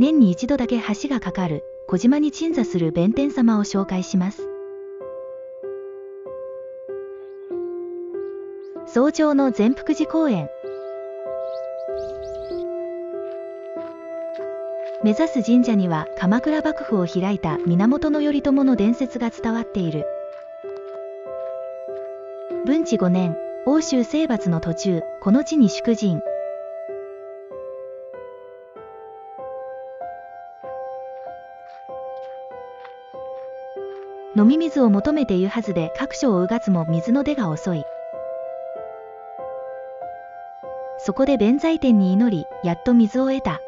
年に一度だけ橋がかかる小島に鎮座する弁天様を紹介します。早朝の善福寺公園目指す神社には鎌倉幕府を開いた源頼朝の伝説が伝わっている。文治5年欧州征伐の途中この地に祝神飲み水を求めて湯はずで各所をうがつも水の出が遅い。そこで弁財天に祈りやっと水を得た。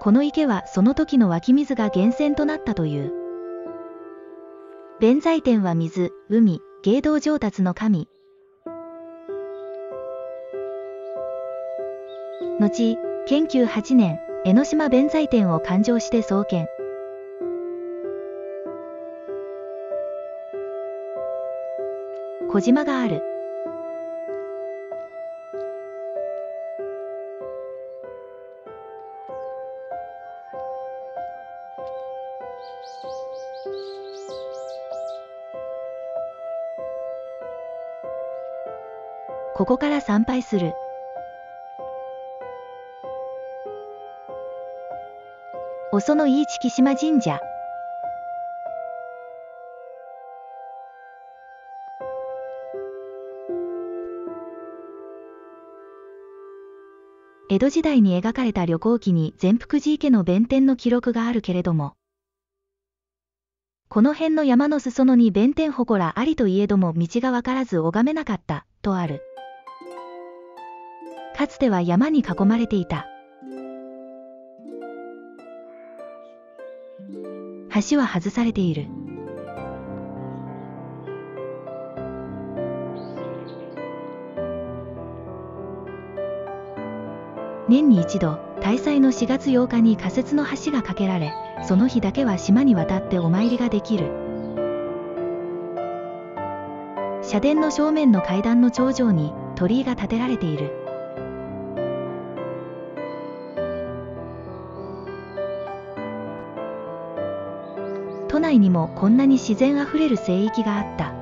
この池はその時の湧き水が源泉となったという。弁財天は水海芸道上達の神。後研究8年江ノ島弁財天を勘定して創建小島がある。ここから参拝する。おそのいい月島神社江戸時代に描かれた旅行記に善福寺池の弁天の記録があるけれども、この辺の山の裾野に弁天祠ありといえども道がわからず拝めなかった、とある。かつては山に囲まれていた。橋は外されている。年に一度、大祭の4月8日に仮設の橋が架けられ、その日だけは島に渡ってお参りができる。社殿の正面の階段の頂上に鳥居が建てられている。都内にもこんなに自然あふれる聖域があった。